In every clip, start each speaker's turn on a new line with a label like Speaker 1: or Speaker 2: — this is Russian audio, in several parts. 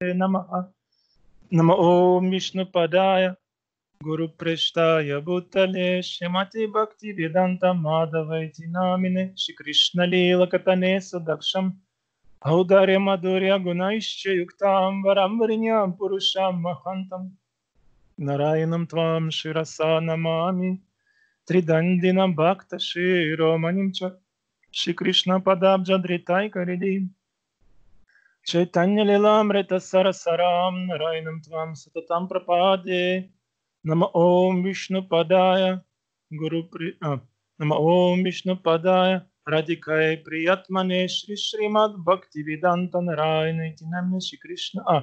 Speaker 1: Намаха. Нама Ом Вишну Падая. Гуру Прештая Бутале Шимати Бхакти Веданта Мадавайти Намине Шри Кришна Лила Катане Садакшам Аударя Мадуря Гунайща Юктам Варам Вариням Пурушам Махантам Нараянам Твам Шираса Намами Тридандинам Бхакта Широманим Ча Шри Кришна Падабджа Дритай Каридим चैतन्य लीलामृत सरसराम नारायणम ताम सततम प्रपादे नम ओम विष्णु पदाय गुरु नम ओम विष्णु पदाय राधिकाय प्रियत्मने श्री श्रीमद भक्ति वेदांत नारायण नम्य श्री कृष्ण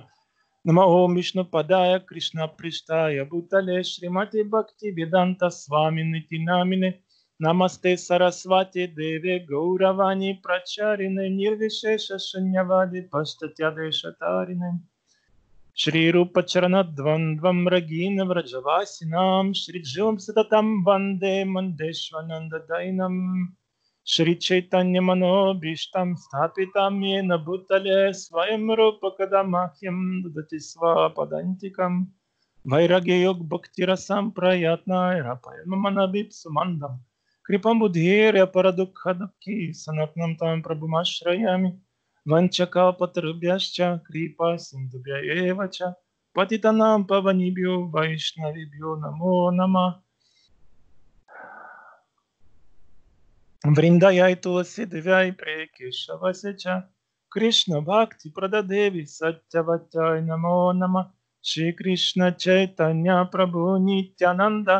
Speaker 1: नम ओम विष्णु पदाय कृष्ण पृष्ठाय भूतले श्रीमती भक्ति वेदांत स्वामी नामिने Намасте Сарасвати Деве Гауравани Прачарине Нирвишеша Шаньявади Паштатяде Шатарине Шри Рупа Чаранадвандвам Рагина Враджавасинам Шри Джилам Сататам Ванде Мандешвананда Дайнам Шри Чайтанья Манобиштам Стапитам Ена Бутале Своем Рупа Кадамахьям Дадати Свападантикам Вайраге Йог Бхактирасам Праятна Рапаяма Манабип Сумандам कृपम बुद्धेर पर दुख दुखी सनातनम ताम प्रभुमाश्रयामि वञ्चकापतरुभ्यश्च कृपा सिन्धुभ्य एव च पतितानां पवनिभ्यो वैष्णविभ्यो नमो नमः वृन्दायै तुलसी दिव्याय प्रिय केशवस्य च कृष्ण भक्ति प्रददेवी सत्यवत्याय नमो नमः श्री कृष्ण चैतन्य प्रभु नित्यानंद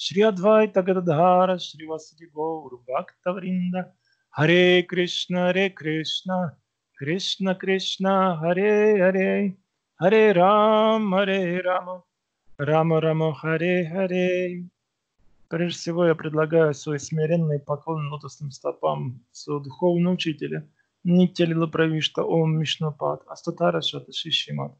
Speaker 1: Шри Адвайта Гададхара, Шри Васади Гаур, Бхакта Вринда, Харе Кришна, Харе Кришна, Кришна Кришна, Харе Харе, Харе Рам, Харе Рама, Рама Рама, Харе Харе. Прежде всего я предлагаю свой смиренный поклон лотосным стопам своего духовного учителя, Нитяли Правишта Ом Мишнапад, Астатара Шата Шишимат.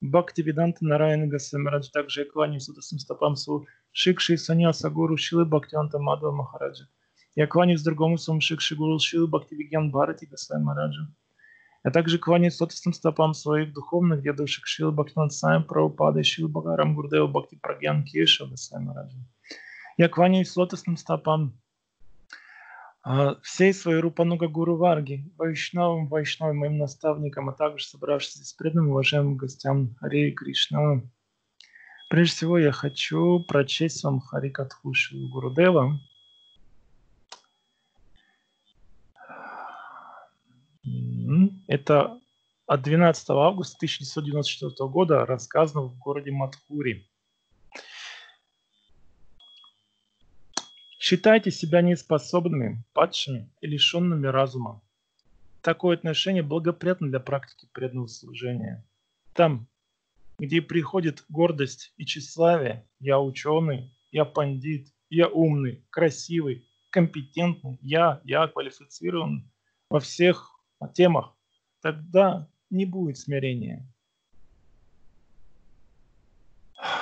Speaker 1: Бхакти Виданта Нараяна Гасамарадж, также я кланяюсь лотосным стопам своего Шикши Саньяса Гуру Шилы Бхактианта Мадва Махараджа. Я кланяюсь другому своему Шикши Гуру Шилы Бхактивигьян Бхарати Гасай Мараджа. Я также кланяюсь лотосным стопам своих духовных дедушек Шилы Бхактинат Сайм Прабхупады Шилы Бхагарам Гурдева Бхакти Прагьян Кеша Гасай Мараджа. Я кланяюсь лотосным стопам всей своей Рупануга Гуру Варги, Вайшнавам, Вайшнавам, моим наставникам, а также собравшимся с преданным уважаемым гостям Харе Кришна. Прежде всего я хочу прочесть вам Харикатху Шилу Гурудева. Это от 12 августа 1994 года рассказано в городе Мадхури. Считайте себя неспособными, падшими и лишенными разума. Такое отношение благоприятно для практики преданного служения. Там, где приходит гордость и тщеславие, я ученый, я пандит, я умный, красивый, компетентный, я, я квалифицирован во всех темах, тогда не будет смирения.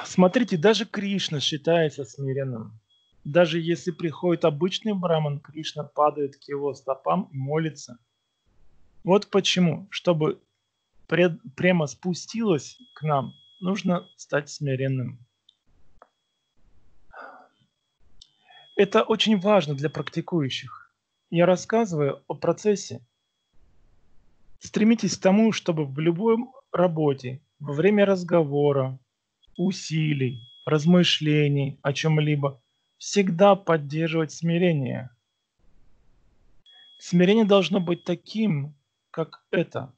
Speaker 1: Смотрите, даже Кришна считается смиренным. Даже если приходит обычный браман, Кришна падает к его стопам и молится. Вот почему, чтобы пред, прямо спустилась к нам, нужно стать смиренным. Это очень важно для практикующих. Я рассказываю о процессе. Стремитесь к тому, чтобы в любой работе, во время разговора, усилий, размышлений о чем-либо, всегда поддерживать смирение. Смирение должно быть таким, как это.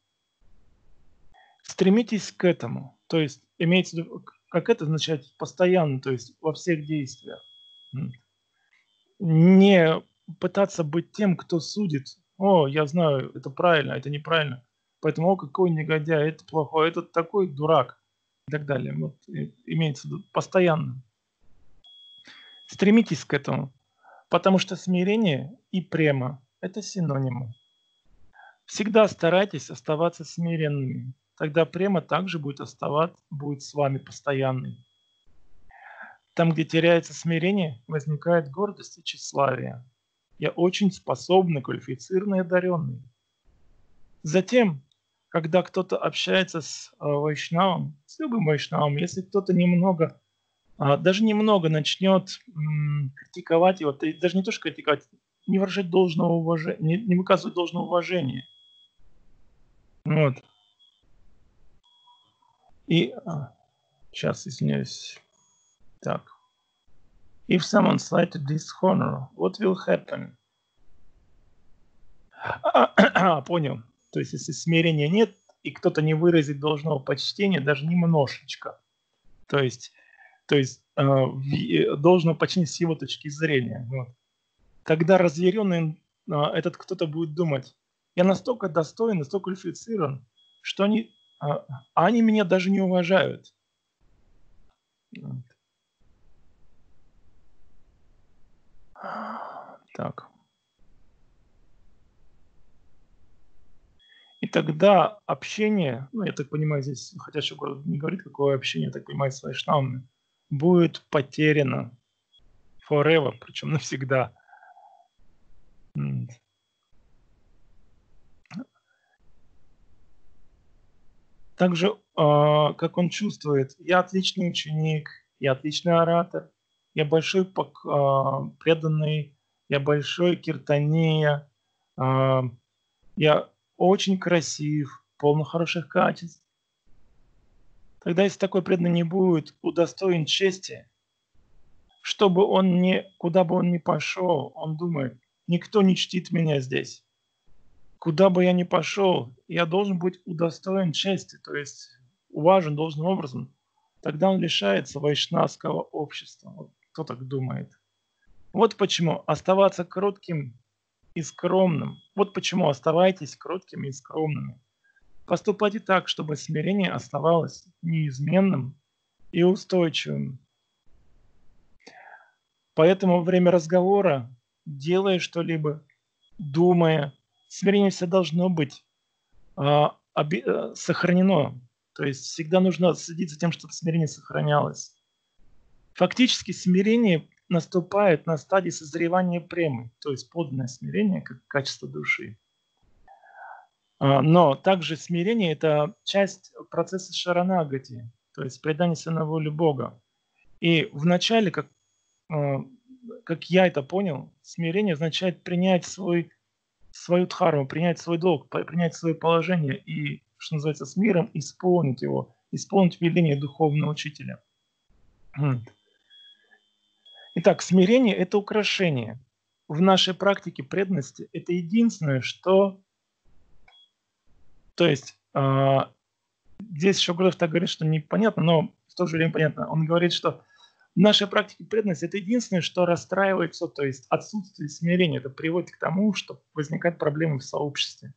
Speaker 1: Стремитесь к этому. То есть, имеется в виду, как это означает постоянно, то есть во всех действиях. Не пытаться быть тем, кто судит. О, я знаю, это правильно, это неправильно. Поэтому, о, какой негодяй, это плохой, этот такой дурак и так далее. Вот, имеется в виду постоянно. Стремитесь к этому, потому что смирение и према – это синонимы. Всегда старайтесь оставаться смиренными тогда према также будет оставаться, будет с вами постоянной. Там, где теряется смирение, возникает гордость и тщеславие. Я очень способный, квалифицированный, одаренный. Затем, когда кто-то общается с э, вайшнавом, с любым вайшнавом, если кто-то немного, э, даже немного начнет критиковать его, даже не то, что критиковать, не выражать должного уважения, не, не выказывать должного уважения. Вот. И, сейчас, извиняюсь, так. If someone slighted this honor, what will happen? А, понял. То есть, если смирения нет, и кто-то не выразит должного почтения, даже немножечко, то есть, то есть э, э должного почтения с его точки зрения, вот. тогда разъяренный э, этот кто-то будет думать, я настолько достоин, настолько квалифицирован, что они, они меня даже не уважают. Так. И тогда общение, ну, я так понимаю, здесь хотящий город не говорит, какое общение, я так понимаю, с вайшнавами, будет потеряно forever, причем навсегда. Также, э, как он чувствует, я отличный ученик, я отличный оратор, я большой пок, э, преданный, я большой киртания, э, я очень красив, полно хороших качеств. Тогда, если такой преданный не будет удостоен чести, чтобы он не, куда бы он ни пошел, он думает, никто не чтит меня здесь. Куда бы я ни пошел, я должен быть удостоен чести, то есть уважен должным образом. Тогда он лишается вайшнавского общества. Кто так думает. Вот почему оставаться кротким и скромным. Вот почему оставайтесь кроткими и скромными. Поступайте так, чтобы смирение оставалось неизменным и устойчивым. Поэтому во время разговора, делая что-либо, думая, смирение всегда должно быть а, а, сохранено. То есть всегда нужно следить за тем, чтобы смирение сохранялось. Фактически смирение наступает на стадии созревания премы, то есть подлинное смирение как качество души. А, но также смирение – это часть процесса шаранагати, то есть предание на волю Бога. И вначале, как, а, как я это понял, смирение означает принять свой, свою дхарму, принять свой долг, принять свое положение и, что называется, с миром исполнить его, исполнить веление духовного учителя. Итак, смирение – это украшение. В нашей практике преданности это единственное, что... То есть, э, здесь еще Гурдев так говорит, что непонятно, но в то же время понятно. Он говорит, что в нашей практике преданности это единственное, что расстраивает все, то есть отсутствие смирения. Это приводит к тому, что возникают проблемы в сообществе.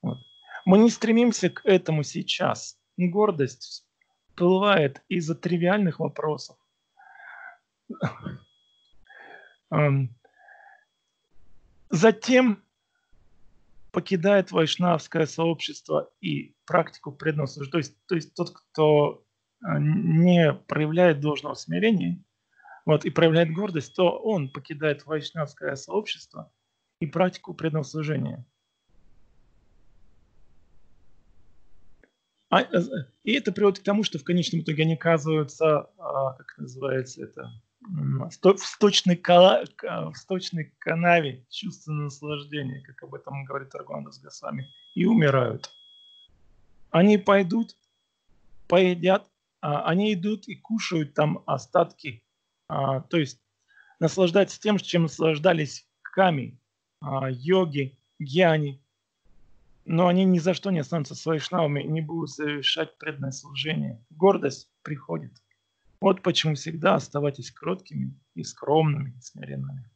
Speaker 1: Вот. Мы не стремимся к этому сейчас. Гордость всплывает из-за тривиальных вопросов. Затем покидает вайшнавское сообщество и практику преданного служения. То есть, то есть тот, кто не проявляет должного смирения вот, и проявляет гордость, то он покидает вайшнавское сообщество и практику преданного служения. А, э, и это приводит к тому, что в конечном итоге они оказываются, а, как называется это, в сточной, кала, в сточной канаве чувственное наслаждение, как об этом говорит Аргуанда с Госвами, и умирают. Они пойдут, поедят, а они идут и кушают там остатки, а, то есть наслаждаются тем, чем наслаждались ками, а, йоги, гьяни, но они ни за что не останутся своими шнавами и не будут совершать преданное служение. Гордость приходит. Вот почему всегда оставайтесь кроткими и скромными, и смиренными.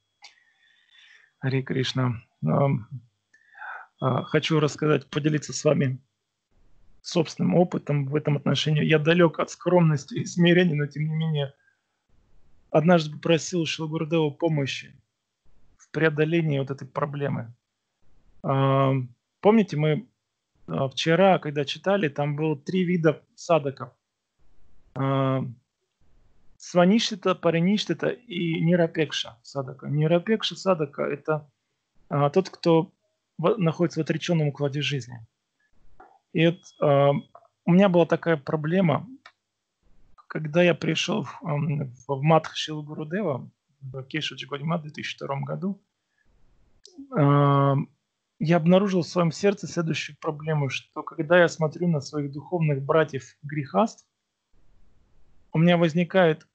Speaker 1: Хари Кришна. А, хочу рассказать, поделиться с вами собственным опытом в этом отношении. Я далек от скромности и смирения, но тем не менее однажды попросил Шилгурдева помощи в преодолении вот этой проблемы. А, помните, мы а, вчера, когда читали, там было три вида садоков. Сваништита, Париништита и Нирапекша Садака. Нирапекша Садака – это а, тот, кто находится в отреченном укладе жизни. И это, э, у меня была такая проблема, когда я пришел в, э, в Мадх Шилгурудева в Кешу Джигодима в 2002 году, э, я обнаружил в своем сердце следующую проблему, что когда я смотрю на своих духовных братьев грехаст, у меня возникает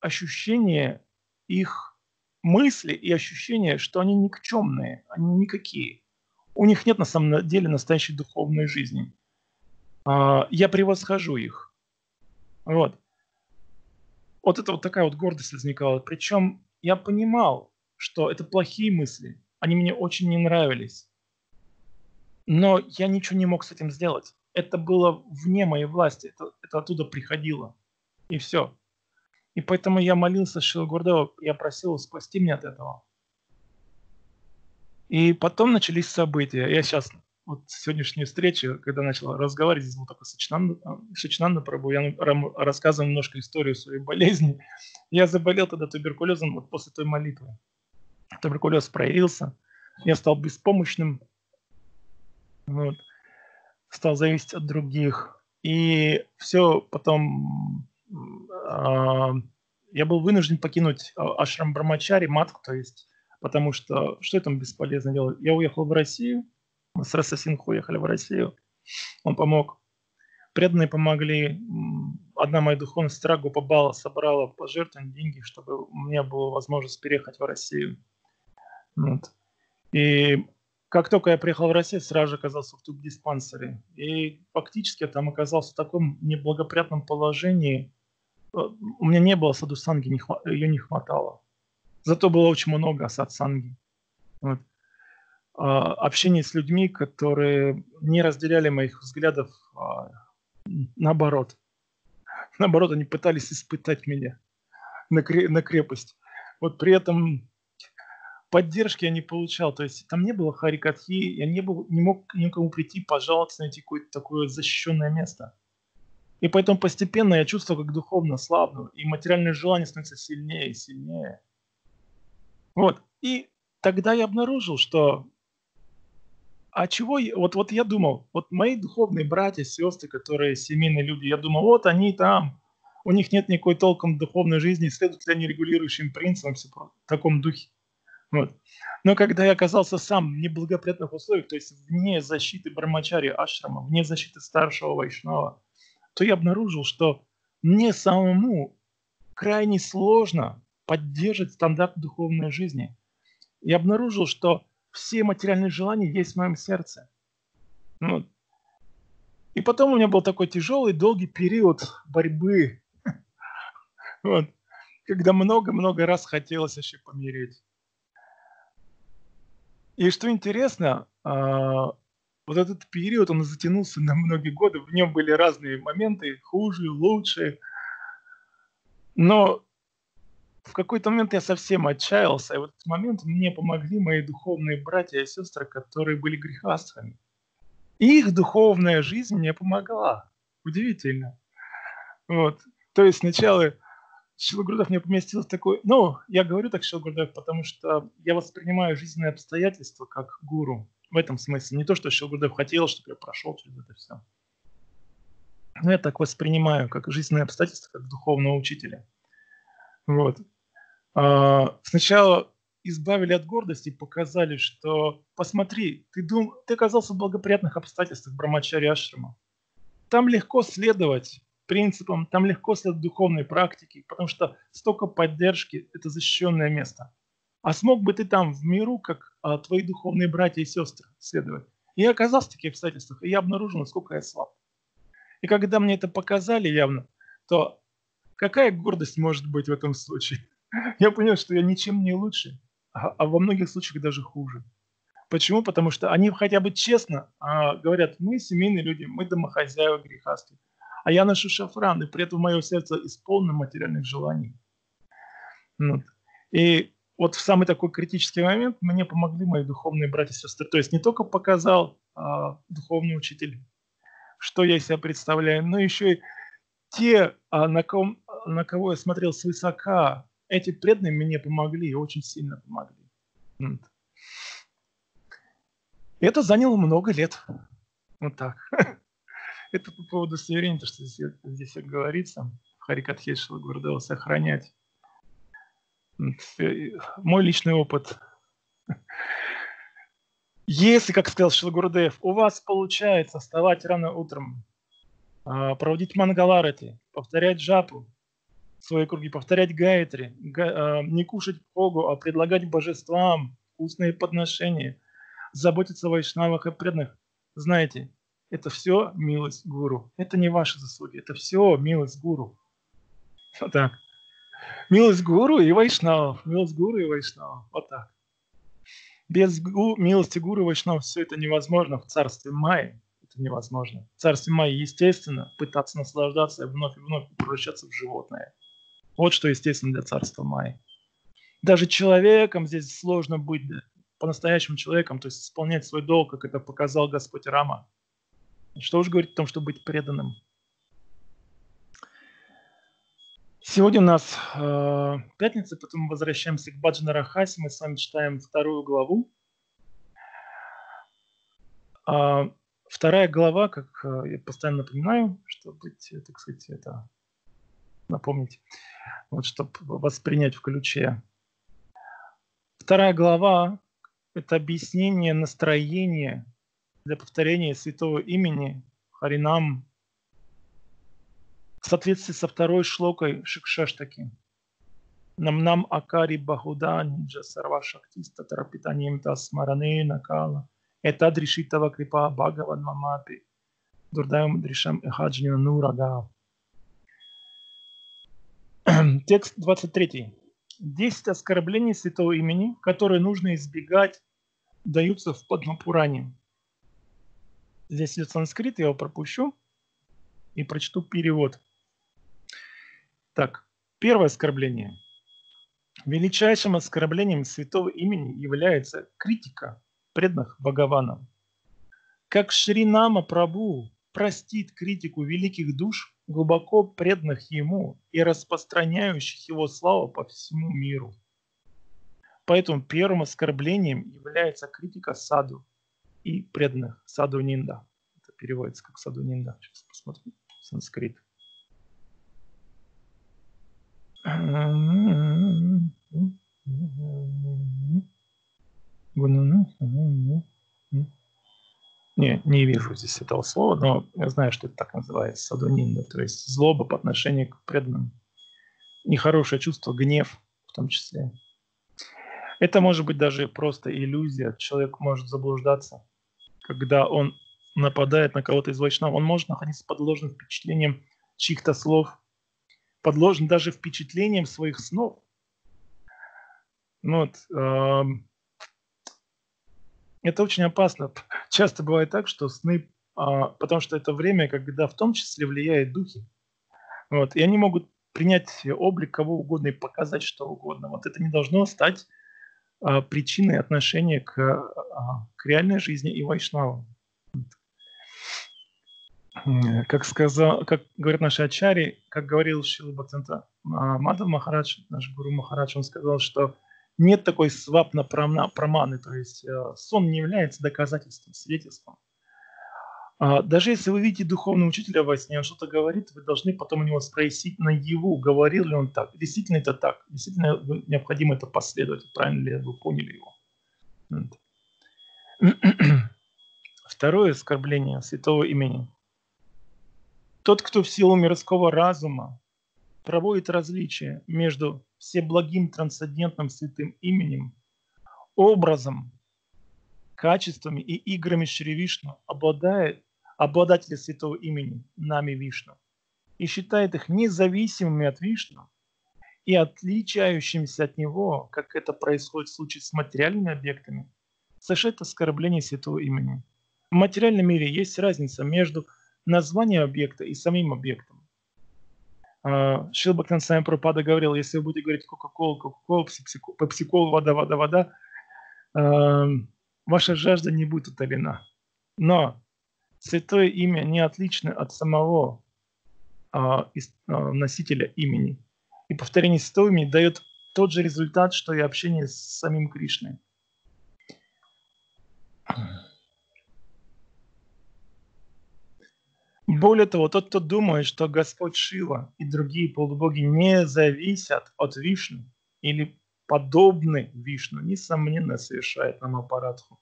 Speaker 1: ощущение их мысли и ощущение, что они никчемные, они никакие. У них нет на самом деле настоящей духовной жизни. А, я превосхожу их. Вот. Вот это вот такая вот гордость возникала. Причем я понимал, что это плохие мысли. Они мне очень не нравились. Но я ничего не мог с этим сделать. Это было вне моей власти. Это, это оттуда приходило. И все. И поэтому я молился Шилгурдеву, я просил спасти меня от этого. И потом начались события. Я сейчас, вот сегодняшняя встреча, когда начал разговаривать, здесь был такой Сачнанда, Сачнанда Прабу, я рассказывал немножко историю своей болезни. Я заболел тогда туберкулезом вот после той молитвы. Туберкулез проявился, я стал беспомощным, вот, стал зависеть от других. И все потом а, я был вынужден покинуть а, Ашрам Брамачари, Матх, то есть, потому что что я там бесполезно делать? Я уехал в Россию, с Расасинху уехали в Россию, он помог. Преданные помогли. Одна моя духовная сестра Гупабала собрала пожертвования, деньги, чтобы у меня была возможность переехать в Россию. Вот. И как только я приехал в Россию, сразу же оказался в туб-диспансере. И фактически я там оказался в таком неблагоприятном положении. Э, у меня не было садусанги, не ее не хватало. Зато было очень много садсанги. Вот. А, общение с людьми, которые не разделяли моих взглядов, а, наоборот. Наоборот, они пытались испытать меня на, на крепость. Вот при этом поддержки я не получал. То есть там не было харикатхи, я не, был, не мог никому прийти, пожаловаться, найти какое-то такое защищенное место. И поэтому постепенно я чувствовал, как духовно слабну, и материальное желание становится сильнее и сильнее. Вот. И тогда я обнаружил, что а чего, вот, вот я думал, вот мои духовные братья, сестры, которые семейные люди, я думал, вот они там, у них нет никакой толком духовной жизни, следуют ли они регулирующим принципам, все в таком духе. Вот. Но когда я оказался сам в неблагоприятных условиях, то есть вне защиты Брамачари Ашрама, вне защиты старшего Вайшнава, то я обнаружил, что мне самому крайне сложно поддерживать стандарт духовной жизни. Я обнаружил, что все материальные желания есть в моем сердце. Вот. И потом у меня был такой тяжелый, долгий период борьбы, вот, когда много-много раз хотелось еще помереть. И что интересно, а, вот этот период, он затянулся на многие годы, в нем были разные моменты, хуже, лучше. Но в какой-то момент я совсем отчаялся, и в этот момент мне помогли мои духовные братья и сестры, которые были грехастами. их духовная жизнь мне помогла. Удивительно. Вот. То есть сначала Шилгурдов мне поместился такой... Ну, я говорю так Шилгурдов, потому что я воспринимаю жизненные обстоятельства как гуру. В этом смысле. Не то, что Шилгурдов хотел, чтобы я прошел через это все. Но я так воспринимаю, как жизненные обстоятельства, как духовного учителя. Вот. А, сначала избавили от гордости показали, что посмотри, ты, дум, ты оказался в благоприятных обстоятельствах Брамачари Ашрама. Там легко следовать принципам, там легко следовать духовной практике, потому что столько поддержки – это защищенное место. А смог бы ты там в миру, как а, твои духовные братья и сестры, следовать? И я оказался в таких обстоятельствах, и я обнаружил, насколько я слаб. И когда мне это показали явно, то какая гордость может быть в этом случае? Я понял, что я ничем не лучше, а, а во многих случаях даже хуже. Почему? Потому что они хотя бы честно а, говорят, мы семейные люди, мы домохозяева грехастые а я ношу шафран, и при этом мое сердце исполнено материальных желаний. Вот. И вот в самый такой критический момент мне помогли мои духовные братья и сестры. То есть не только показал а, духовный учитель, что я себя представляю, но еще и те, а, на, ком, на кого я смотрел свысока, эти преданные мне помогли и очень сильно помогли. Это заняло много лет. Вот так. Это по поводу смирения, то, что здесь, здесь говорится, Харикатхе Гурдева, сохранять. Э, мой личный опыт. Если, как сказал Шилгурдеев, у вас получается вставать рано утром, а, проводить мангаларати, повторять жапу, свои круги, повторять гаятри, га, а, не кушать погу, а предлагать божествам вкусные подношения, заботиться о вайшнавах и преданных, знаете, это все милость гуру. Это не ваши заслуги, это все милость гуру. Вот так. Милость гуру и вайшнавов. Милость гуру и вайшнавов. Вот так. Без гу, милости гуру и вайшнавов все это невозможно в царстве Майи. Это невозможно. В царстве Майи, естественно, пытаться наслаждаться и вновь и вновь превращаться в животное. Вот что естественно для царства Майи. Даже человеком здесь сложно быть по-настоящему человеком, то есть исполнять свой долг, как это показал Господь Рама. Что уж говорить о том, чтобы быть преданным. Сегодня у нас э, пятница, потом мы возвращаемся к Баджана Рахасе. Мы с вами читаем вторую главу. А, вторая глава, как э, я постоянно напоминаю, чтобы э, так сказать, это напомнить, вот, чтобы воспринять в ключе. Вторая глава – это объяснение настроения для повторения святого имени Харинам в соответствии со второй шлокой Шикшаштаки. Нам нам акари бахуда ниджа сарва шактиста тарапитанием тасмаране накала. Это дрешитава крипа бхагаван мамапи. Дурдаем дришам эхаджнина нурага. Текст 23. Десять оскорблений святого имени, которые нужно избегать, даются в Падмапуране. Здесь идет санскрит, я его пропущу и прочту перевод. Так, первое оскорбление. Величайшим оскорблением святого имени является критика преданных Бхагаванам. Как Шринама Прабу простит критику великих душ, глубоко преданных ему и распространяющих его славу по всему миру. Поэтому первым оскорблением является критика саду и преданных саду нинда. Это переводится как саду нинда. Сейчас посмотрим санскрит. Не, не вижу здесь этого слова, но я знаю, что это так называется, садунинда, то есть злоба по отношению к преданным. Нехорошее чувство, гнев в том числе. Это может быть даже просто иллюзия. Человек может заблуждаться, когда он нападает на кого-то из вайшнав. Он может находиться под ложным впечатлением чьих-то слов, подложен даже впечатлением своих снов. Ну вот, э, это очень опасно. Часто бывает так, что сны, э, потому что это время, когда в том числе влияют духи. Вот, и они могут принять облик кого угодно и показать что угодно. Вот это не должно стать э, причиной отношения к, э, к реальной жизни и вайшнавам. Как, сказал, как говорят наши ачари, как говорил Шила Бхактинта Мадхав Махарадж, наш Гуру Махарадж, он сказал, что нет такой свапна праманы, то есть э, сон не является доказательством, свидетельством. А, даже если вы видите духовного учителя во сне, он что-то говорит, вы должны потом у него спросить на его, говорил ли он так. Действительно это так. Действительно необходимо это последовать. Правильно ли вы поняли его. Второе оскорбление святого имени. Тот, кто в силу мирского разума проводит различие между всеблагим трансцендентным святым именем, образом, качествами и играми Шри Вишну обладает обладатель святого имени, нами Вишну, и считает их независимыми от Вишну и отличающимися от него, как это происходит в случае с материальными объектами, совершает оскорбление святого имени. В материальном мире есть разница между название объекта и самим объектом. А, Шилбактан Сами Пропада говорил, если вы будете говорить Кока-Кола, Кока-Кола, Пепси-Кола, вода, вода, вода, а, ваша жажда не будет утолена. Но святое имя не отлично от самого а, носителя имени. И повторение святого имени дает тот же результат, что и общение с самим Кришной. Более того, тот, кто думает, что Господь Шива и другие полубоги не зависят от Вишну или подобны Вишну, несомненно, совершает нам аппаратху.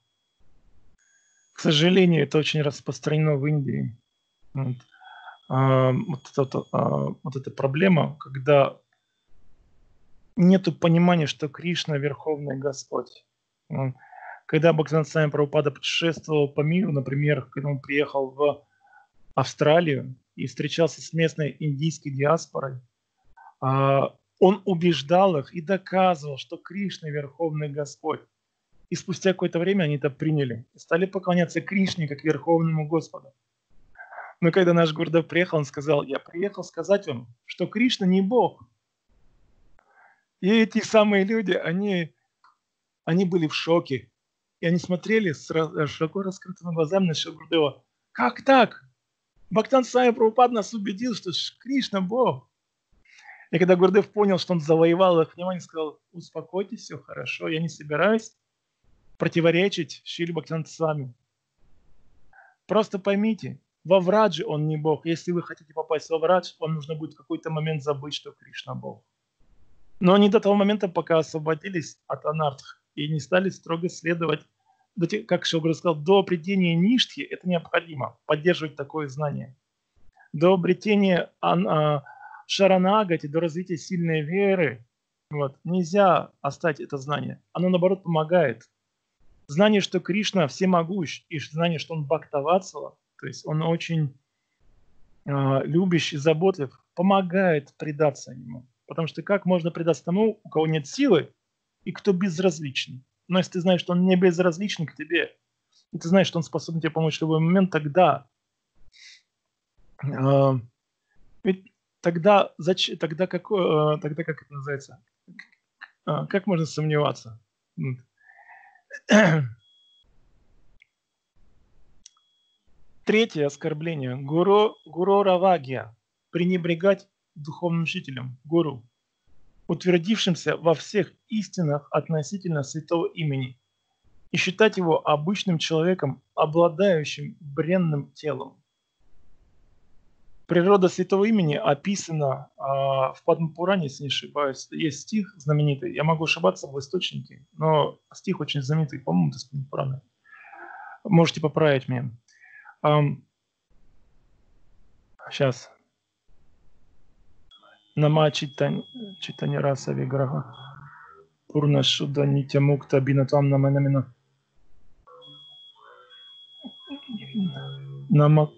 Speaker 1: К сожалению, это очень распространено в Индии. Вот. А, вот, это, а, вот эта проблема, когда нет понимания, что Кришна – Верховный Господь. Когда Бхактивinoda Свами Прабхупада путешествовал по миру, например, когда он приехал в Австралию и встречался с местной индийской диаспорой, а, он убеждал их и доказывал, что Кришна – Верховный Господь. И спустя какое-то время они это приняли и стали поклоняться Кришне как Верховному Господу. Но когда наш Гурдев приехал, он сказал, я приехал сказать вам, что Кришна не Бог. И эти самые люди, они, они были в шоке. И они смотрели с широко раскрытыми глазами на Шилгурдева. Как так? Бхактан Сами Прабхупад нас убедил, что Кришна Бог. И когда Гурдев понял, что он завоевал их внимание, сказал, успокойтесь, все хорошо, я не собираюсь противоречить Шили Бхактан Свами. Просто поймите, во Враджи он не Бог. Если вы хотите попасть во Врадж, вам нужно будет в какой-то момент забыть, что Кришна Бог. Но они до того момента, пока освободились от анартх и не стали строго следовать, как Шилгур сказал, до обретения ништхи это необходимо, поддерживать такое знание. До обретения а, шаранагати, до развития сильной веры, вот, нельзя оставить это знание. Оно, наоборот, помогает. Знание, что Кришна всемогущ, и знание, что он бхактаватсала, то есть он очень э, любящий, заботлив, помогает предаться ему. Потому что как можно предаться тому, у кого нет силы, и кто безразличен? Но если ты знаешь, что он не безразличен к тебе, и ты знаешь, что он способен тебе помочь в любой момент, тогда э, ведь тогда, зач, тогда, как, э, тогда как это называется? Э, как можно сомневаться? Третье оскорбление. Гуру, гуру равагия. Пренебрегать духовным учителем, гуру, утвердившимся во всех истинах относительно святого имени, и считать его обычным человеком, обладающим бренным телом. Природа святого имени описана э, в Падмапуране, если не ошибаюсь. Есть стих знаменитый, я могу ошибаться в источнике, но стих очень знаменитый, по-моему, с Падмапурана. Можете поправить меня. Um, сейчас. Нама читани раса виграха. Пурна шуда нитя мукта бинатам наманамина. Нама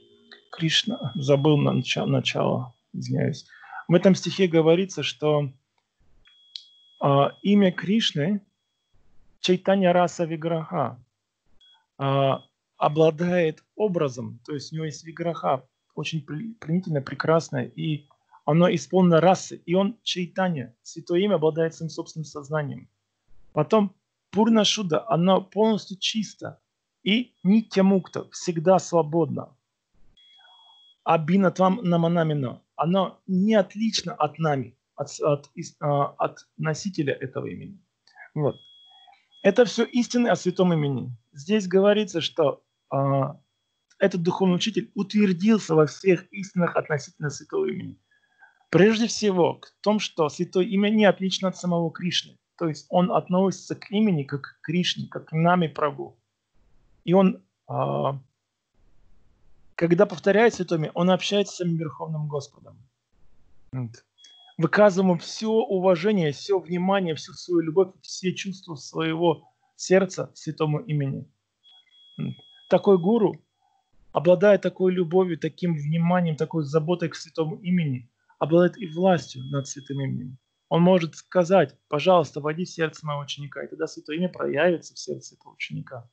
Speaker 1: Кришна. Забыл начало, извиняюсь. В этом стихе говорится, что а, имя Кришны Чайтанья раса виграха а, обладает образом, то есть у него есть виграха, очень пленительное, прекрасное, и оно исполнено расы, и он чайтанья, святое имя обладает своим собственным сознанием. Потом пурна шуда, оно полностью чисто, и нитя мукта, всегда свободно. Абина твам наманамино, оно не отлично от нами, от, от, а, от носителя этого имени. Вот. Это все истины о святом имени. Здесь говорится, что а, этот духовный учитель утвердился во всех истинах относительно святого имени. Прежде всего, к том, что святое имя не отлично от самого Кришны. То есть он относится к имени как к Кришне, как к нами Прабу. И он, а, когда повторяет святое имя, он общается с самим Верховным Господом. Выказываем все уважение, все внимание, всю свою любовь, все чувства своего сердца святому имени такой гуру, обладая такой любовью, таким вниманием, такой заботой к святому имени, обладает и властью над святым именем. Он может сказать, пожалуйста, войди в сердце моего ученика, и тогда святое имя проявится в сердце этого ученика.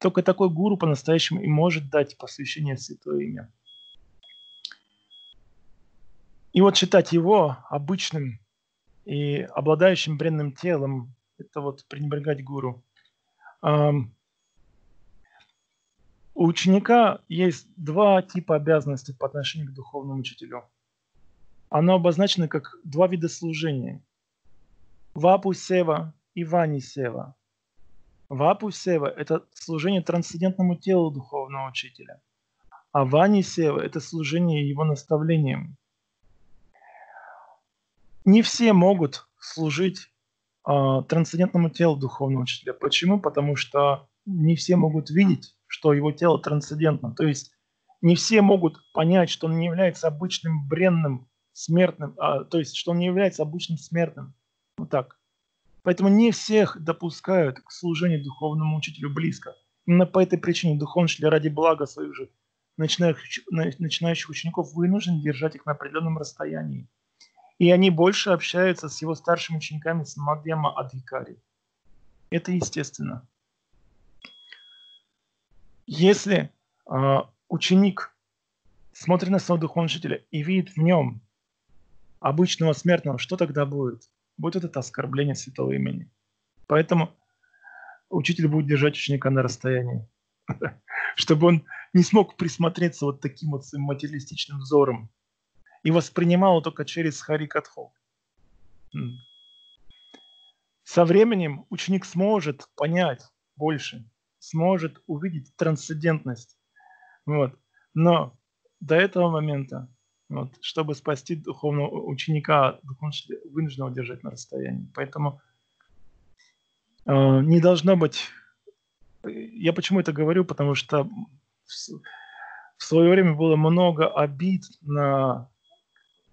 Speaker 1: Только такой гуру по-настоящему и может дать посвящение святое имя. И вот считать его обычным и обладающим бренным телом, это вот пренебрегать гуру. У ученика есть два типа обязанностей по отношению к духовному учителю. Оно обозначено как два вида служения. Вапу сева и вани сева. Вапу сева – это служение трансцендентному телу духовного учителя. А Вани Сева – это служение его наставлением. Не все могут служить э, трансцендентному телу духовного учителя. Почему? Потому что не все могут видеть, что его тело трансцендентно. То есть не все могут понять, что он не является обычным бренным смертным, а, то есть что он не является обычным смертным. Вот так. Поэтому не всех допускают к служению духовному учителю близко. Именно по этой причине духовный учитель ради блага своих же начинающих, начинающих учеников вынужден держать их на определенном расстоянии. И они больше общаются с его старшими учениками, с Мадьяма Адхикари. Это естественно. Если э, ученик смотрит на своего духовного учителя и видит в нем обычного смертного, что тогда будет? Будет это оскорбление святого имени. Поэтому учитель будет держать ученика на расстоянии, чтобы он не смог присмотреться вот таким вот своим материалистичным взором и воспринимал только через Харикатху. Со временем ученик сможет понять больше, сможет увидеть трансцендентность. Вот. Но до этого момента, вот, чтобы спасти духовного ученика, духовного вынужден держать на расстоянии. Поэтому э, не должно быть... Я почему это говорю? Потому что в свое время было много обид на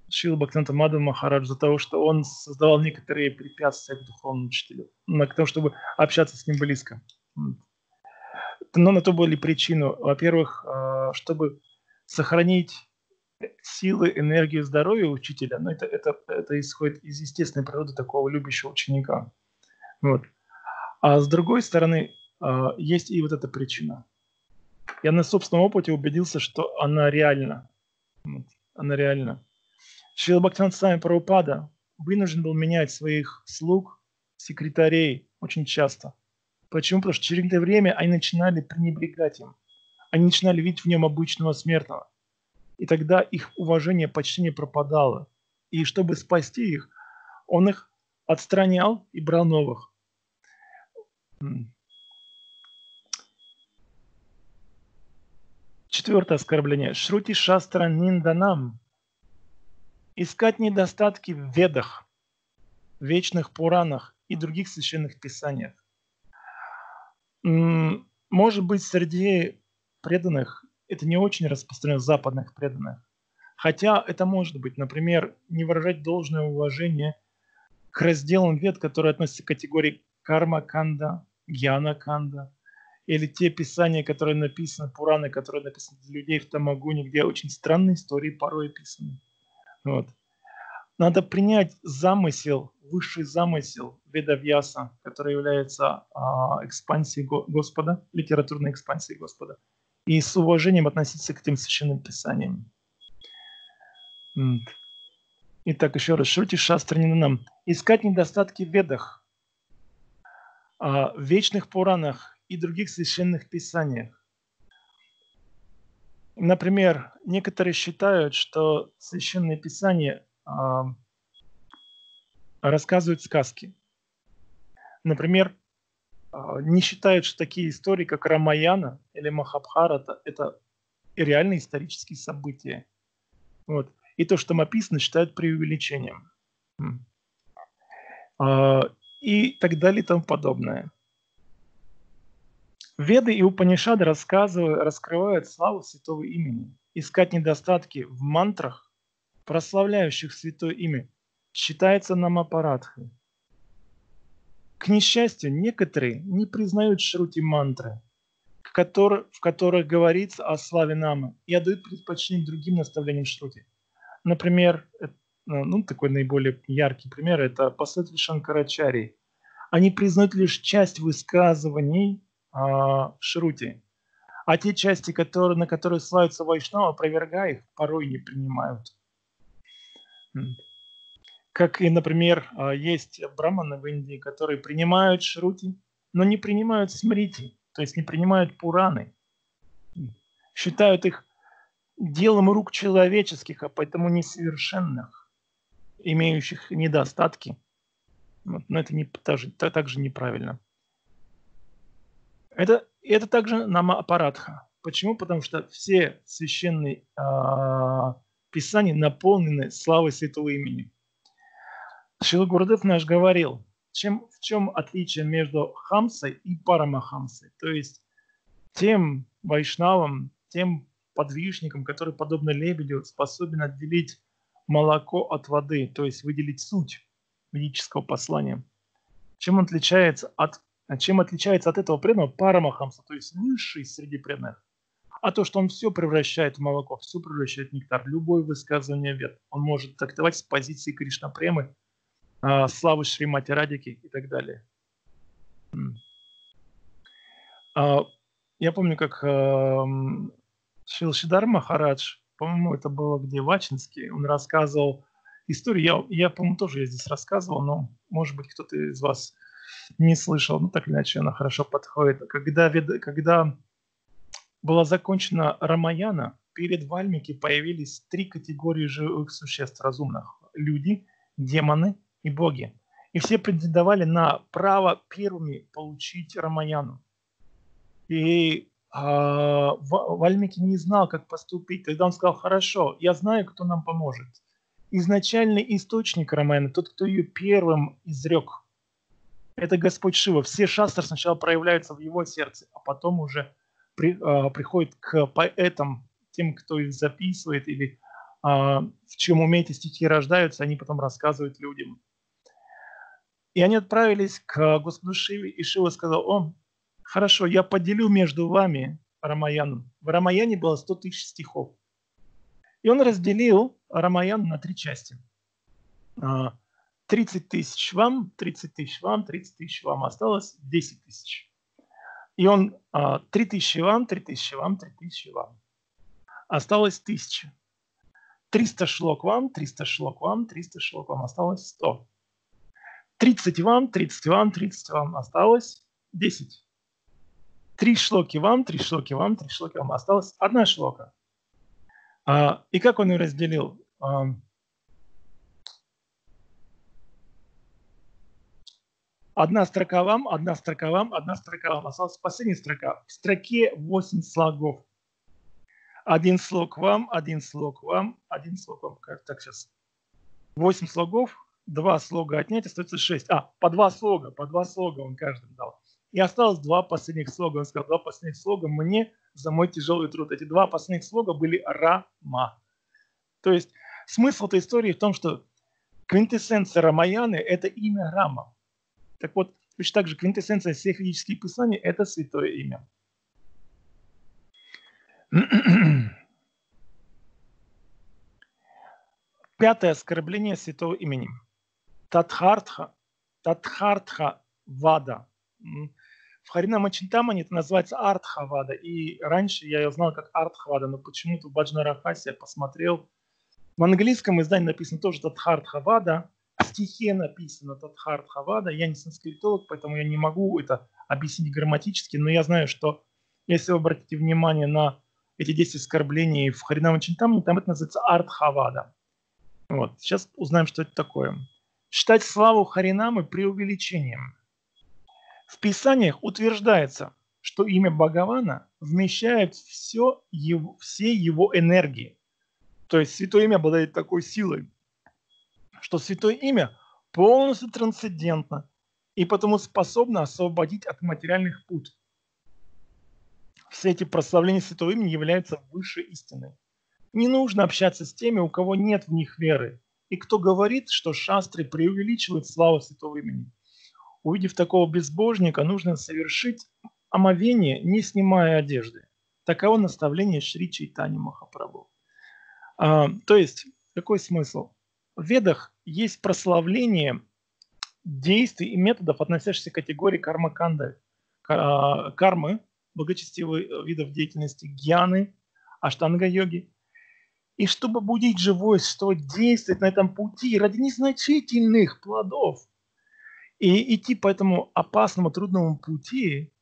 Speaker 1: Шила Бхактанта Маду Махарадж за того, что он создавал некоторые препятствия к духовному учителю, на том, чтобы общаться с ним близко. Но на то были причины. Во-первых, а, чтобы сохранить силы, энергию, здоровье учителя, но это, это, это исходит из естественной природы такого любящего ученика. Вот. А с другой стороны, а, есть и вот эта причина. Я на собственном опыте убедился, что она реальна. Вот. Она реальна. Шрила Бхактиван Сами Прабхупада вынужден был менять своих слуг, секретарей очень часто. Почему? Потому что через это время они начинали пренебрегать им. Они начинали видеть в нем обычного смертного. И тогда их уважение почти не пропадало. И чтобы спасти их, он их отстранял и брал новых. Четвертое оскорбление. Шрути шастра нинданам искать недостатки в ведах, вечных Пуранах и других священных писаниях. Может быть, среди преданных это не очень распространено, западных преданных. Хотя это может быть, например, не выражать должное уважение к разделам вед, которые относятся к категории карма-канда, гьяна-канда, или те писания, которые написаны, Пураны, которые написаны для людей в Тамагуне, где очень странные истории порой описаны. Вот. Надо принять замысел, высший замысел Ведавьяса, который является а, экспансией Господа, литературной экспансией Господа, и с уважением относиться к тем священным писаниям. Итак, еще раз, Шрути нам. Искать недостатки в ведах, а, в вечных Пуранах и других священных писаниях. Например, некоторые считают, что священные писания а, рассказывают сказки. Например, а, не считают, что такие истории, как Рамаяна или Махабхарата, это реальные исторические события. Вот. И то, что там описано, считают преувеличением. А, и так далее и тому подобное. Веды и Упанишады рассказывают, раскрывают славу святого имени. Искать недостатки в мантрах, прославляющих святое имя, считается намапарадхой. К несчастью, некоторые не признают шрути мантры, в которых говорится о славе намы, и отдают предпочтение другим наставлениям шрути. Например, ну, такой наиболее яркий пример – это последователи Шанкарачари. Они признают лишь часть высказываний а, Шрути. А те части, которые, на которые славятся Вайшнава, опровергая их, порой не принимают. Как и, например, а, есть браманы в Индии, которые принимают Шрути, но не принимают Смрити, то есть не принимают Пураны. Считают их делом рук человеческих, а поэтому несовершенных, имеющих недостатки. Но это не, также, также неправильно. Это, это также нама аппаратха. Почему? Потому что все священные э, писания наполнены славой святого имени. Шила Гурдев наш говорил, чем, в чем отличие между хамсой и парамахамсой, то есть тем вайшнавам, тем подвижникам, которые, подобно лебедю, способен отделить молоко от воды, то есть выделить суть ведического послания. Чем он отличается от, чем отличается от этого преданного парамахамса, то есть высший среди преданных? А то, что он все превращает в молоко, все превращает в нектар, любое высказывание вет. Он может трактовать с позиции Кришна Премы, а, славы Шримати Радики и так далее. А, я помню, как Шилшидар Махарадж, по-моему, это было где, в Ачинске, он рассказывал историю, я, я по-моему, тоже я здесь рассказывал, но, может быть, кто-то из вас не слышал, ну, так или иначе, она хорошо подходит. Когда, когда была закончена Рамаяна, перед Вальмики появились три категории живых существ разумных. Люди, демоны и боги. И все претендовали на право первыми получить Рамаяну. И а, Вальмики не знал, как поступить. Тогда он сказал, хорошо, я знаю, кто нам поможет. Изначальный источник Рамаяны, тот, кто ее первым изрек, это Господь Шива. Все шастры сначала проявляются в его сердце, а потом уже при, а, приходит к поэтам, тем, кто их записывает или а, в чем уме эти стихи рождаются, они потом рассказывают людям. И они отправились к Господу Шиве, и Шива сказал, о, хорошо, я поделю между вами Рамаян. В Рамаяне было 100 тысяч стихов. И он разделил Рамаян на три части. 30 а, тысяч вам, 30 тысяч вам, 30 тысяч вам. Осталось 10 тысяч. И он 3 а, тысячи вам, 3 тысячи вам, 3 тысячи вам. Осталось 1000. 300 шлок вам, 300 шлок вам, 300 шлок вам. Осталось 100. 30 вам, 30 вам, 30 вам. Осталось 10. Три шлоки вам, три шлоки вам, три шлоки вам. Осталась одна шлока. А, и как он ее разделил? А, одна строка вам, одна строка вам, одна строка вам. Осталась последняя строка. В строке 8 слогов. Один слог вам, один слог вам, один слог вам. Как так сейчас? 8 слогов, два слога отнять, остается 6. А, по два слога, по два слога он каждым дал. И осталось два последних слога. Он сказал, два последних слога мне за мой тяжелый труд. Эти два последних слога были Рама. То есть смысл этой истории в том, что квинтэссенция Рамаяны – это имя Рама. Так вот, точно так же квинтэссенция всех ведических писаний – это святое имя. Пятое оскорбление святого имени. Татхартха, Татхартха Вада. В Харинама Чинтамане это называется Артхавада. И раньше я ее знал как Артхавада, но почему-то в Баджнарахасе я посмотрел. В английском издании написано тоже Татхартхавада. В стихе написано Татхартхавада. Я не санскритолог, поэтому я не могу это объяснить грамматически, но я знаю, что если вы обратите внимание на эти 10 оскорблений в Харинама Чинтамане, там это называется Артхавада. Вот. Сейчас узнаем, что это такое. Считать славу Харинамы преувеличением – в Писаниях утверждается, что имя Бхагавана вмещает все его, все его энергии. То есть Святое Имя обладает такой силой, что Святое Имя полностью трансцендентно и потому способно освободить от материальных пут. Все эти прославления Святого Имени являются высшей истиной. Не нужно общаться с теми, у кого нет в них веры, и кто говорит, что шастры преувеличивают славу Святого Имени. Увидев такого безбожника, нужно совершить омовение, не снимая одежды. Таково наставление Шри Чайтани Махапрабху. А, то есть, какой смысл? В ведах есть прославление действий и методов, относящихся к категории карма-канда, а, кармы, благочестивых видов деятельности, гьяны, аштанга-йоги. И чтобы будить живое что действовать на этом пути ради незначительных плодов, и идти по этому опасному, трудному пути,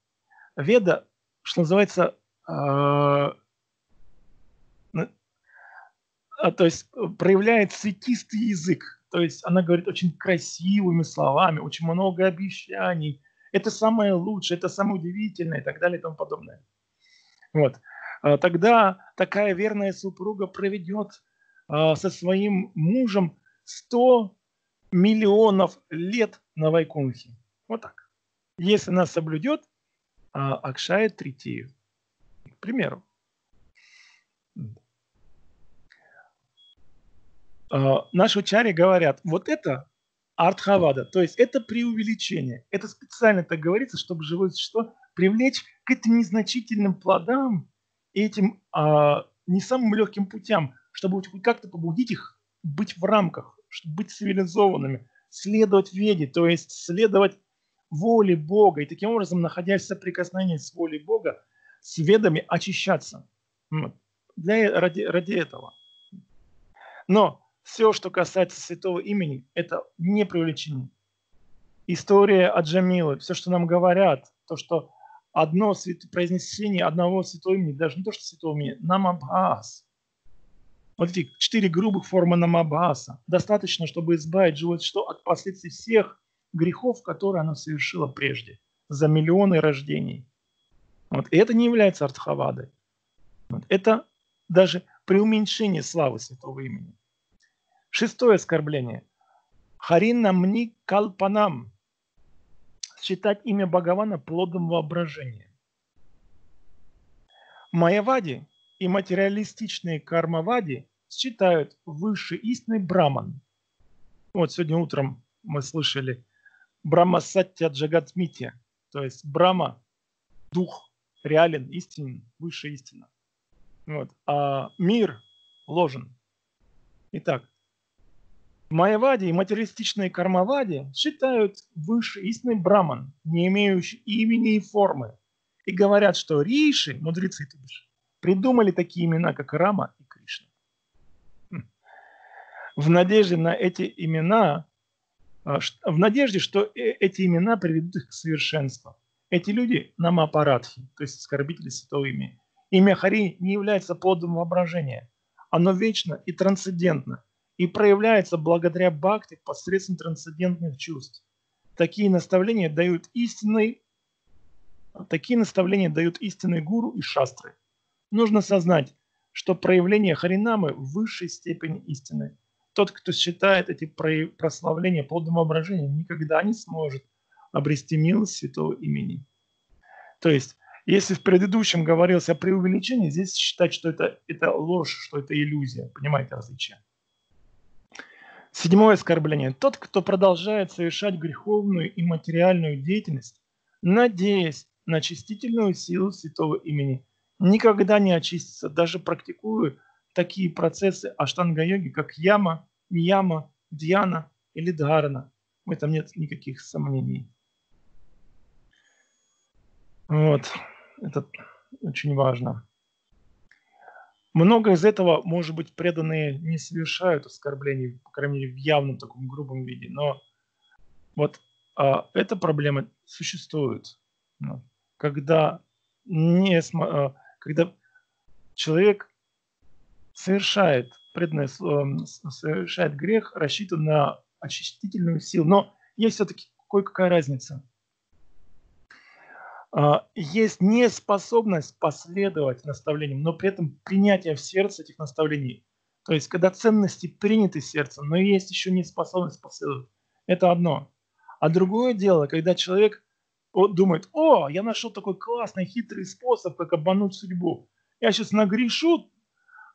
Speaker 1: Веда, что называется, э, то есть проявляет цветистый язык. То есть она говорит очень красивыми словами, очень много обещаний. Это самое лучшее, это самое удивительное и так далее и тому подобное. Вот. А, тогда такая верная супруга проведет а, со своим мужем 100 миллионов лет на Вайкунхе. Вот так. Если она соблюдет а, Акшая Тритию. К примеру. Наши учари говорят, вот это артхавада, то есть это преувеличение. Это специально так говорится, чтобы живое существо привлечь к этим незначительным плодам, этим а, не самым легким путям, чтобы как-то побудить их быть в рамках, чтобы быть цивилизованными, следовать веде, то есть следовать воле Бога, и таким образом, находясь в соприкосновении с волей Бога, с ведами очищаться. Для, ради, ради этого. Но все, что касается святого имени, это не привлечение. История от Джамилы, все, что нам говорят, то, что одно свят... произнесение одного святого имени, даже не то, что святого имени, намабхас. Вот эти четыре грубых формы намабхаса. Достаточно, чтобы избавить живое существо от последствий всех грехов, которые оно совершило прежде, за миллионы рождений. Вот. И это не является артхавадой. Вот. Это даже преуменьшение славы святого имени. Шестое оскорбление. Харина мни калпанам. Считать имя Бхагавана плодом воображения. Майявади и материалистичные кармавади считают высшей истиной Браман. Вот сегодня утром мы слышали Брама Сатья Джагатмити, то есть Брама – дух, реален, истинен, высшая истина. Вот. А мир ложен. Итак, Майявади и материалистичные кармавади считают выше истинный браман, не имеющий имени и формы, и говорят, что риши, мудрецы, то бишь, придумали такие имена, как Рама и Кришна. Хм. В надежде на эти имена, а, в надежде, что э, эти имена приведут их к совершенству. Эти люди – намапарадхи, то есть оскорбители святого имени. Имя Хари не является плодом воображения. Оно вечно и трансцендентно, и проявляется благодаря бхакти посредством трансцендентных чувств. Такие наставления дают истинный, такие наставления дают истинный гуру и шастры. Нужно сознать, что проявление Харинамы в высшей степени истины. Тот, кто считает эти прославления плодом воображения, никогда не сможет обрести милость святого имени. То есть, если в предыдущем говорилось о преувеличении, здесь считать, что это, это ложь, что это иллюзия. Понимаете различие? Седьмое оскорбление. Тот, кто продолжает совершать греховную и материальную деятельность, надеясь на очистительную силу святого имени, никогда не очистится, даже практикуя такие процессы аштанга-йоги, как яма, ньяма, дьяна или дхарана. В этом нет никаких сомнений. Вот. Это очень важно. Много из этого, может быть, преданные не совершают оскорблений, по крайней мере, в явном таком грубом виде. Но вот а, эта проблема существует. Ну, когда, не, а, когда человек совершает, преданный совершает грех, рассчитан на очистительную силу. Но есть все-таки кое-какая разница – а, есть неспособность последовать наставлениям, но при этом принятие в сердце этих наставлений. То есть, когда ценности приняты сердцем, но есть еще неспособность последовать. Это одно. А другое дело, когда человек думает, о, я нашел такой классный, хитрый способ, как обмануть судьбу. Я сейчас нагрешу,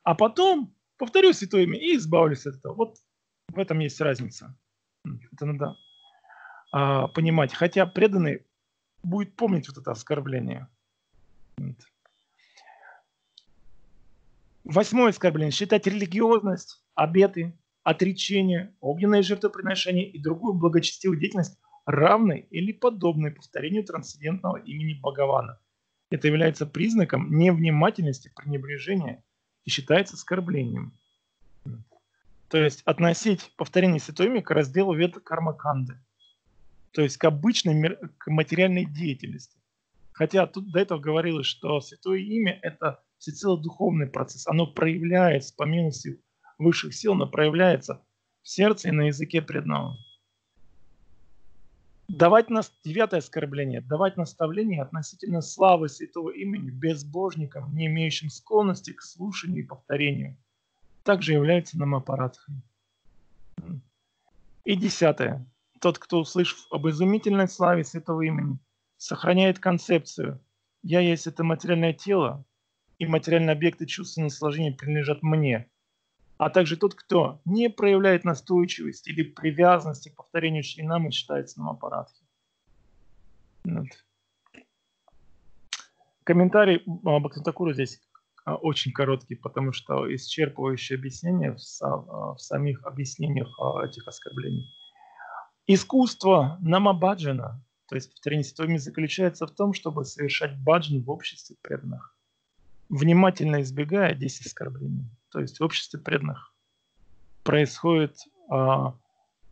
Speaker 1: а потом повторю святое имя и избавлюсь от этого. Вот в этом есть разница. Это надо а, понимать. Хотя преданный будет помнить вот это оскорбление. Восьмое оскорбление. Считать религиозность, обеты, отречение, огненное жертвоприношение и другую благочестивую деятельность равной или подобной повторению трансцендентного имени Бхагавана. Это является признаком невнимательности, пренебрежения и считается оскорблением. То есть относить повторение святого имени к разделу Вед Кармаканды – то есть к обычной к материальной деятельности. Хотя тут до этого говорилось, что Святое Имя – это всецело духовный процесс. Оно проявляется, по милости высших сил, оно проявляется в сердце и на языке преданного. Давать нас, девятое оскорбление, давать наставление относительно славы святого имени безбожникам, не имеющим склонности к слушанию и повторению, также является нам аппаратом. И десятое. Тот, кто, услышав об изумительной славе святого имени, сохраняет концепцию «Я есть это материальное тело, и материальные объекты чувственного наслаждения принадлежат мне», а также тот, кто не проявляет настойчивости или привязанности к повторению членам и считается на аппарате. Вот. Комментарий Бхактатакура здесь а, очень короткий, потому что исчерпывающее объяснение в, в самих объяснениях а, этих оскорблений. Искусство намабаджана, то есть повторение святого заключается в том, чтобы совершать баджан в обществе преданных, внимательно избегая 10 оскорблений то есть в обществе преданных, происходит а,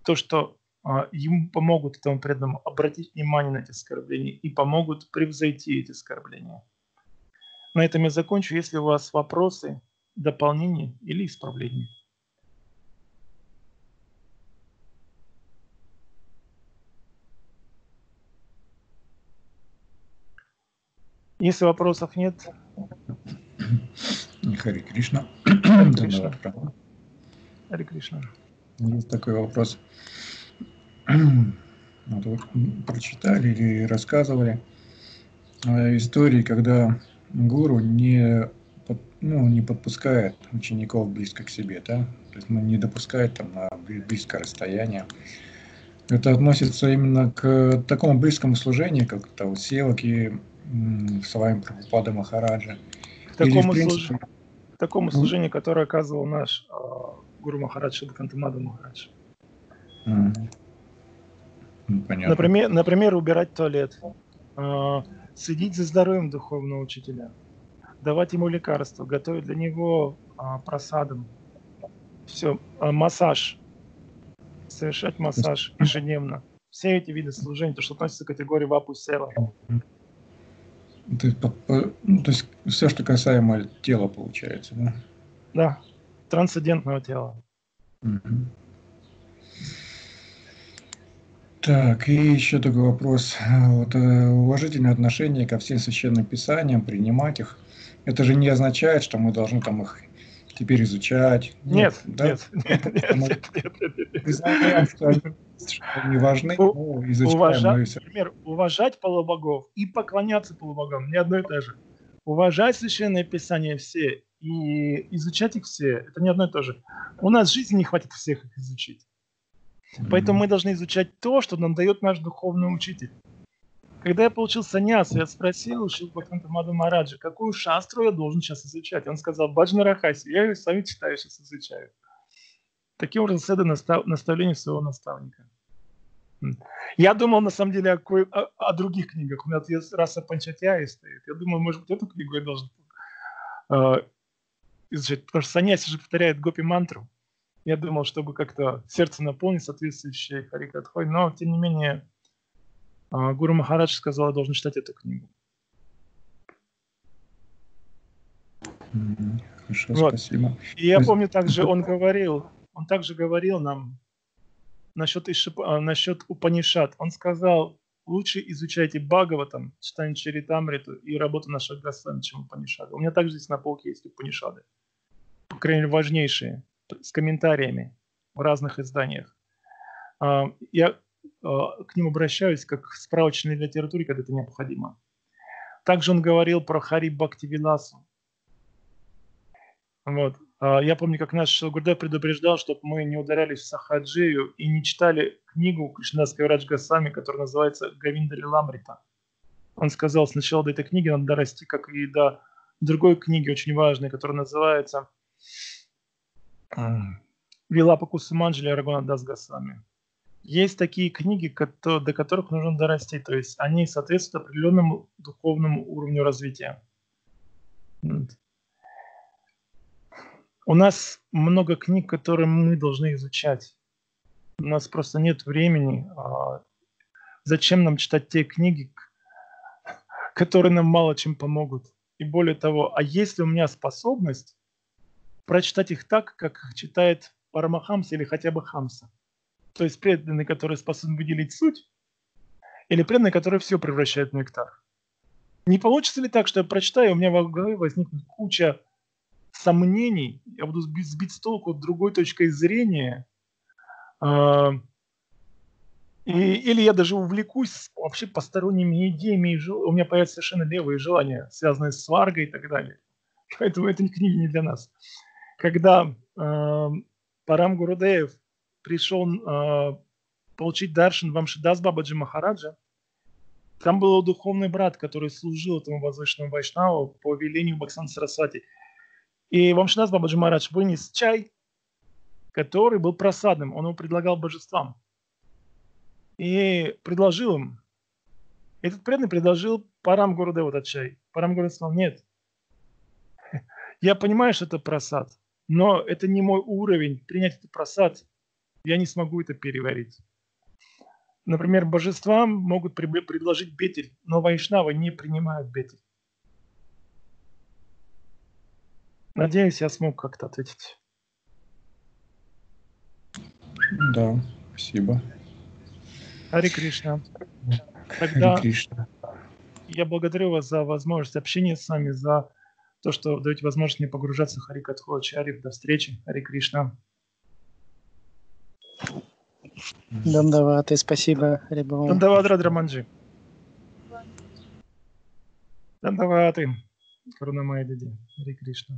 Speaker 1: то, что а, ему помогут этому преданному обратить внимание на эти оскорбления и помогут превзойти эти оскорбления. На этом я закончу. Если у вас вопросы, дополнения или исправления. Если вопросов нет,
Speaker 2: Хари Кришна.
Speaker 1: Кришна. Хари Кришна.
Speaker 2: Есть такой вопрос. Вот вы прочитали или рассказывали истории, когда гуру не, ну, не подпускает учеников близко к себе, да? То есть ну, не допускает там на близкое расстояние. Это относится именно к такому близкому служению, как это вот севаки с вами Прабхупада Махараджа.
Speaker 1: К такому, Или, принципе, служ... такому служению, которое оказывал наш э, Гуру Махарадж Шадхантамада Махарадж.
Speaker 2: Mm. Понятно.
Speaker 1: Например, например, убирать туалет, э, следить за здоровьем духовного учителя, давать ему лекарства, готовить для него э, просадом. Все, э, массаж, совершать массаж ежедневно. Все эти виды служения, то, что относится к категории вапу села.
Speaker 2: То есть, по, по, ну, то есть все, что касаемо тела, получается, да?
Speaker 1: Да, трансцендентного тела.
Speaker 2: Угу. Так, и еще такой вопрос. Вот, э, уважительное отношение ко всем священным писаниям, принимать их, это же не означает, что мы должны там их теперь изучать.
Speaker 1: Нет, нет, да? нет, нет, нет, нет, нет, нет,
Speaker 2: нет не важны,
Speaker 1: но изучаем. Уважать, например, уважать полубогов и поклоняться полубогам не одно и то же. Уважать священное писание все и изучать их все, это не одно и то же. У нас жизни не хватит всех их изучить. Поэтому мы должны изучать то, что нам дает наш духовный учитель. Когда я получил саньяс, я спросил Шилпаканта Маду Мараджа, какую шастру я должен сейчас изучать. Он сказал, Баджна Рахаси, я ее сами читаю, сейчас изучаю. Таким образом, следуя настав, наставлению своего наставника. Я думал, на самом деле, о, о, о других книгах. У меня раса Панчатьяи стоит. Я думал, может быть, эту книгу я должен э, изучать. Потому что Саньяси же повторяет Гопи мантру. Я думал, чтобы как-то сердце наполнить соответствующей Харикатхой. Но, тем не менее, Гуру Махарадж сказал, я должен читать эту книгу.
Speaker 2: Хорошо, вот. спасибо.
Speaker 1: И я помню также, он говорил, он также говорил нам насчет, Ишип, а, насчет Упанишат. Он сказал, лучше изучайте Бхагаватам, читайте Чаритамриту и работу наших Госвами, чем Упанишады. У меня также здесь на полке есть Упанишады. По крайней мере, важнейшие, с комментариями в разных изданиях. А, я а, к ним обращаюсь как к справочной литературе, когда это необходимо. Также он говорил про Хари Бхакти Виласу. Вот. А, я помню, как наш Гурдев предупреждал, чтобы мы не ударялись в Сахаджию и не читали книгу Кришнадской Радж Гасами, которая называется Гавиндари Ламрита. Он сказал, сначала до этой книги надо дорасти, как и до другой книги очень важной, которая называется Вилапа Арагона Дас Гасами. Есть такие книги, до которых нужно дорасти, то есть они соответствуют определенному духовному уровню развития. У нас много книг, которые мы должны изучать. У нас просто нет времени. А зачем нам читать те книги, которые нам мало чем помогут? И более того, а есть ли у меня способность прочитать их так, как читает Парамахамса или хотя бы Хамса? То есть преданный, который способен выделить суть Или преданный, который все превращает в нектар. Не получится ли так, что я прочитаю, у меня в голове возникнет куча сомнений, я буду сбить, сбить с толку другой точкой зрения, э, и, или я даже увлекусь вообще посторонними идеями, и жел... у меня появятся совершенно левые желания, связанные с сваргой и так далее. Поэтому эта книга не для нас. Когда э, Парам Гурудеев пришел э, получить даршин Вамшидас Бабаджи Махараджа, там был духовный брат, который служил этому возвышенному Вайшнаву по велению Баксан Сарасвати. И Вамшидас Бабаджи Махарадж вынес чай, который был просадным, он его предлагал божествам. И предложил им. Этот преданный предложил Парам Гурудеву этот чай. Парам Гурудев сказал, нет, я понимаю, что это просад, но это не мой уровень принять этот просад. Я не смогу это переварить. Например, божества могут предложить бетель, но вайшнавы не принимают бетель. Надеюсь, я смог как-то ответить.
Speaker 2: Да, спасибо.
Speaker 1: Хари Кришна. Тогда Хари Кришна. я благодарю вас за возможность общения с вами, за то, что даете возможность мне погружаться в Хари Катхо До встречи. Хари Кришна.
Speaker 3: Дандаваты, спасибо, Рибон.
Speaker 1: Дандават, Радраманджи. Дандаваты. Карунамай Диди. Хари Кришна.